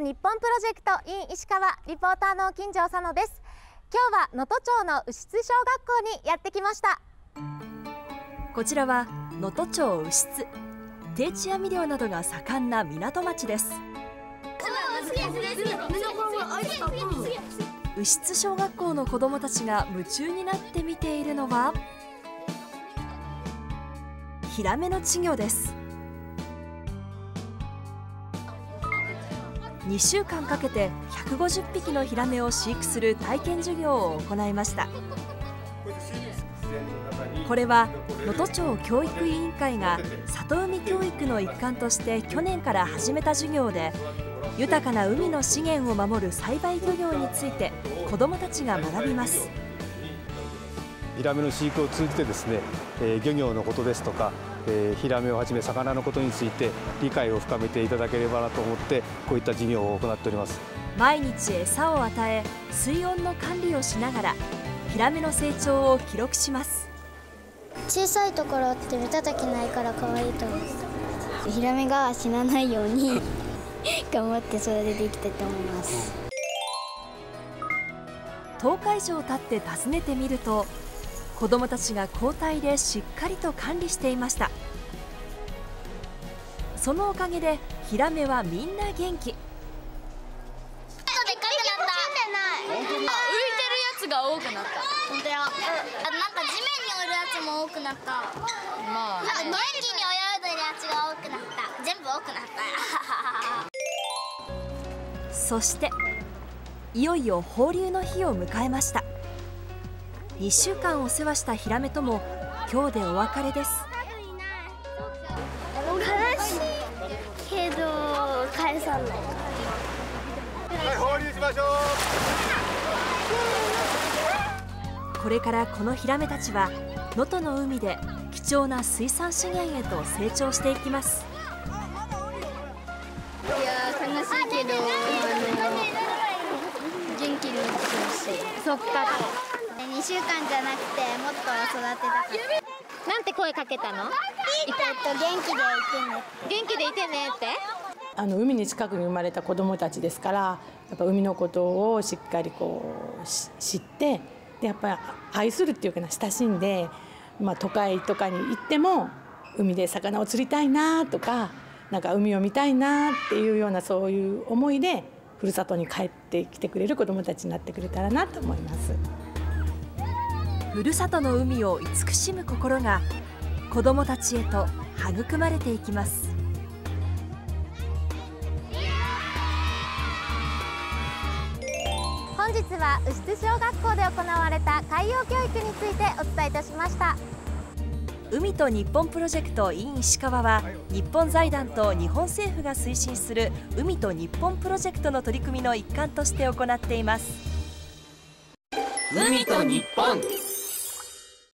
日本プロジェクト in 石川リポーターの金城佐野です。今日は能登町の牛津小学校にやってきました。こちらは能登町牛津。定置網漁などが盛んな港町です。牛津小学校の子どもたちが夢中になって見ているのはヒラメの稚魚です。2週間かけて150匹のヒラメを飼育する体験授業を行いました。これは能登町教育委員会が里海教育の一環として去年から始めた授業で豊かな海の資源を守る栽培漁業について子どもたちが学びます。ヒラメの飼育を通じてですね、え、漁業のことですとか、えー、ヒラメをはじめ魚のことについて理解を深めていただければなと思ってこういった授業を行っております。毎日餌を与え水温の管理をしながらヒラメの成長を記録します。小さいところって目叩きないから可愛いと思うヒラメが死なないように 頑張って育てていきたいと思います。10日以上経って訪ねてみると子どもたちが交代でしっかりと管理していました。そのおかげでヒラメはみんな元気。浮いてるやつが多くなった。本当やあなんか地面におるやつも多くなった。まあ、ね、元気に泳いでるやつが多くなった。全部多くなった。そしていよいよ放流の日を迎えました2週間お世話したヒラメとも今日でお別れです。悲しいけど返さないはい放流しましょうこれからこのヒラメたちは能登の海で貴重な水産資源へと成長していきます。いや悲しいけど元気になってほしい。そっか2週間じゃなくてもっと育てたかったなんて声かけたの？えっと元気でいてね。元気でいてねって？あの海に近くに生まれた子どもたちですからやっぱ海のことをしっかりこう知ってでやっぱり愛するっていうかな親しんで、まあ、都会とかに行っても海で魚を釣りたいなとかなんか海を見たいなっていうようなそういう思いでふるさとに帰ってきてくれる子どもたちになってくれたらなと思います。ふるさとの海を慈しむ心が子どもたちへと育まれていきます。本日は牛津小学校で行われた海洋教育についてお伝えいたしました。海と日本プロジェクト in 石川は日本財団と日本政府が推進する海と日本プロジェクトの取り組みの一環として行っています。海と日本